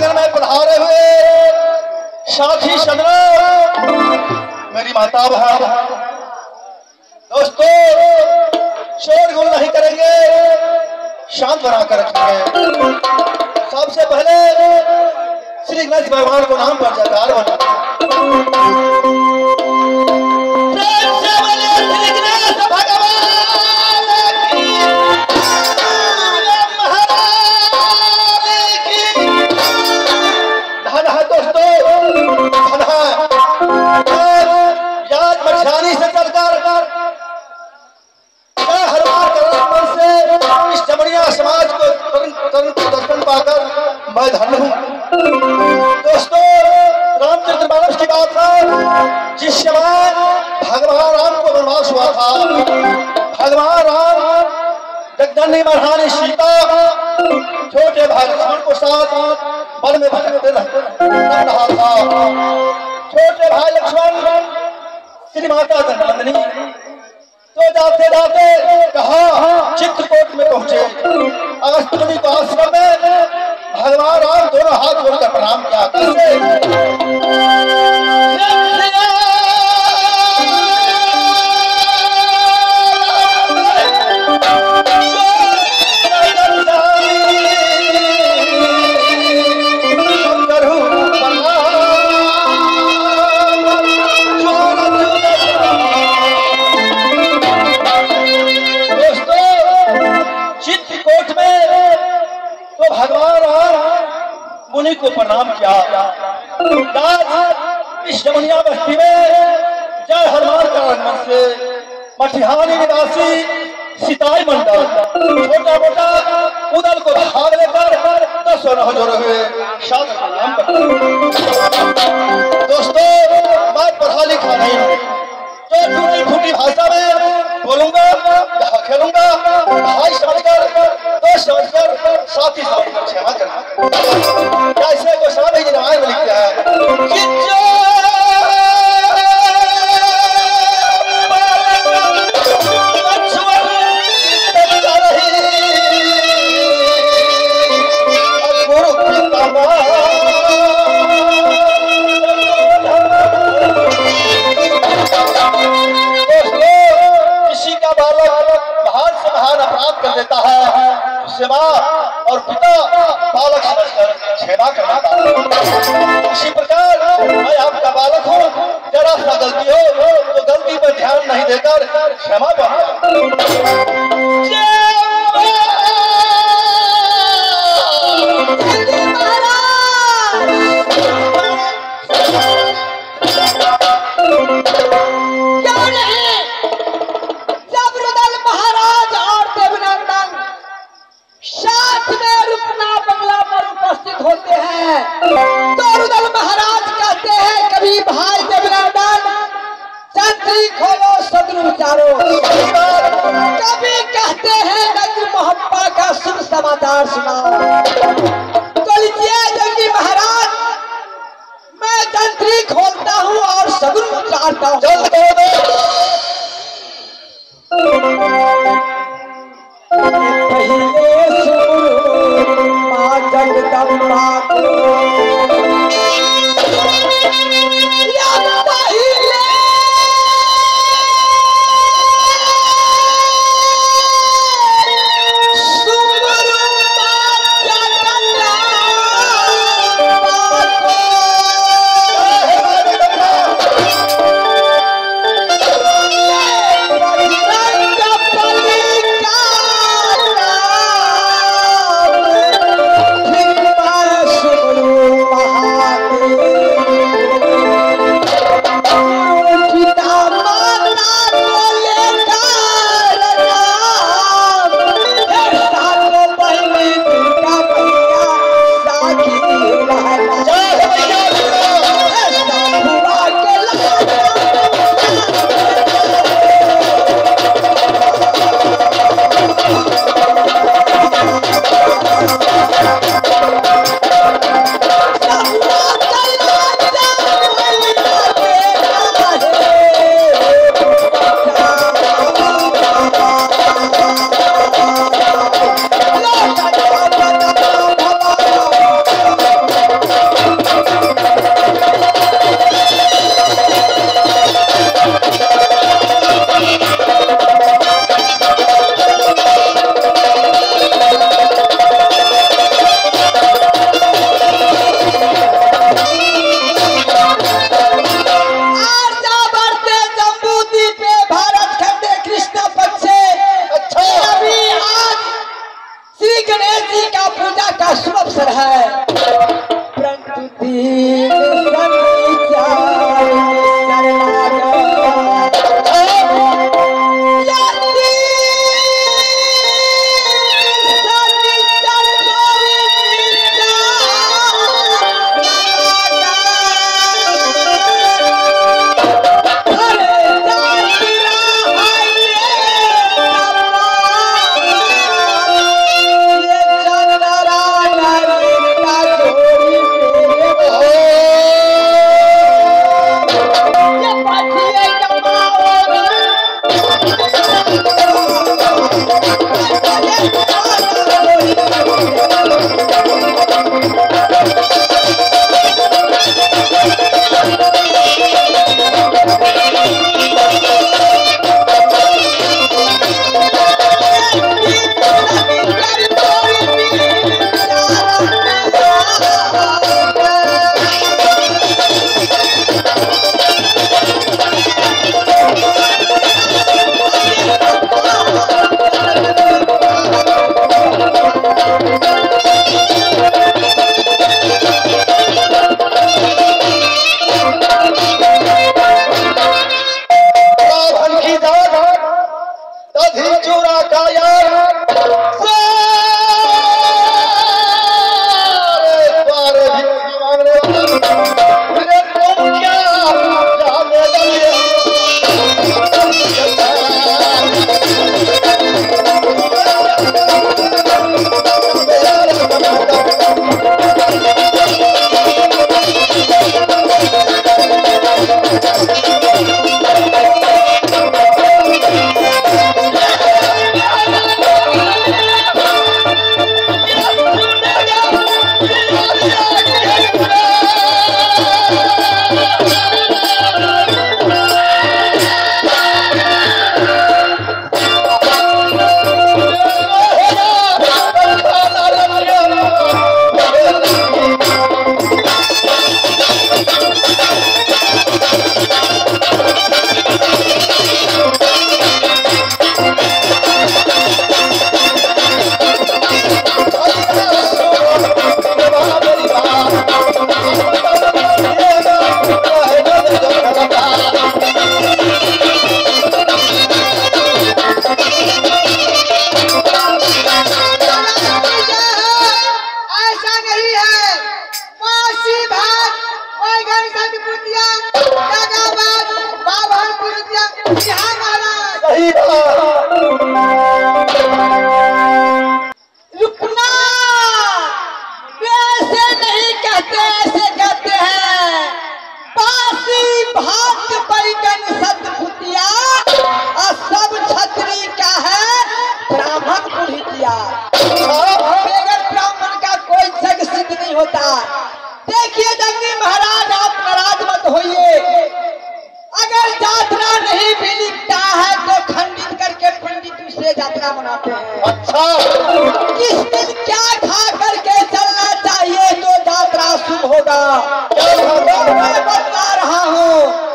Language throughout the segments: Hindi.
आँगन में पधारे हुए। साथी सदनों मेरी माता बहन, दोस्तों शोरगुल नहीं करेंगे, शांत बना कर रखेंगे। सबसे पहले श्री गणेश भगवान को नाम पर जयकार बनाते हैं माता जगदन्नी तो जाते जाते कहा, चित्रकूट में पहुँचे। अगस्तमुनि को आश्रम में, भगवान राम दोनों हाथ जोड़कर प्रणाम किया। दोस्तों चित्रकूट में तो भगवान राम मुनि को प्रणाम किया इस जमुनिया बस्ती में जय हनुमान का आगमन से मटिहानी निवासी सिताई मंडल छोटा मोटा उदल को भाग लेकर दस नौ जोड़े हुए शादी प्रणाम करते हैं। दोस्तों मैं पढ़ा लिखा नहीं जो फूटी भाषा में बोलूँगा खेलूँगा भाई समझकर तो समझकर साथी समझकर क्षमा करना देकर क्षमा कर Eh, 八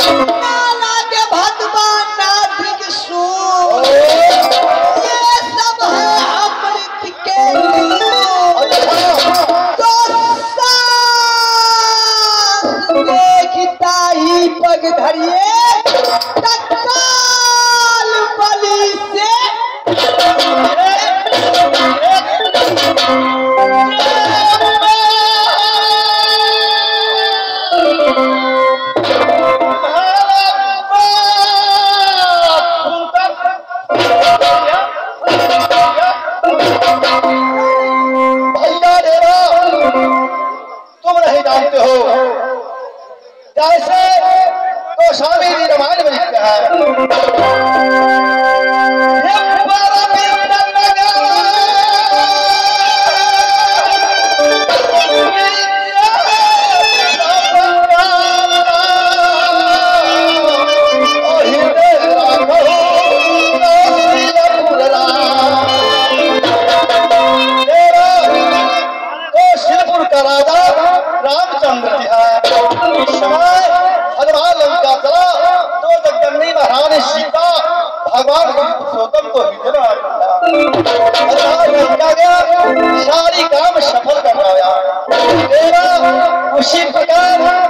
Thank you. संयुक्त हो। जैसे गोस्वामी जी रामायण में कहा सारी काम सफल करना तेरा उसी प्रकार